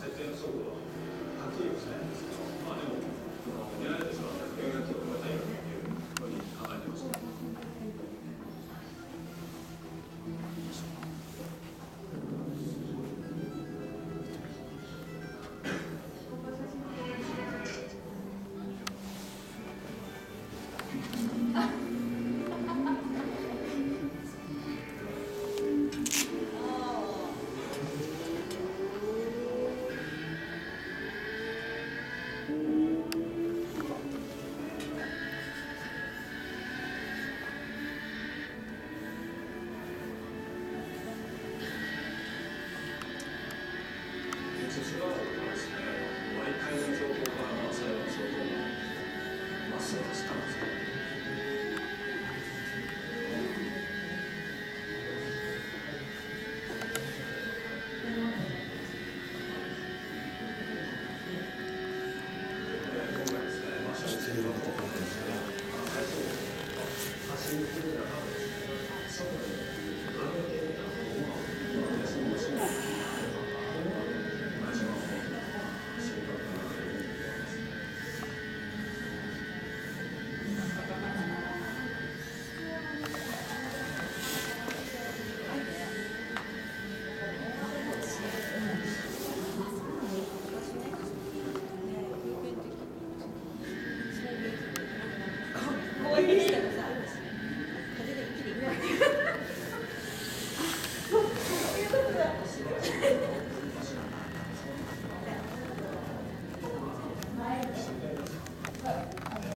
まあ、